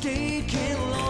taking long.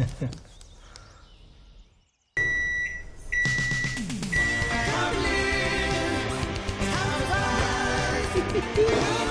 Come on.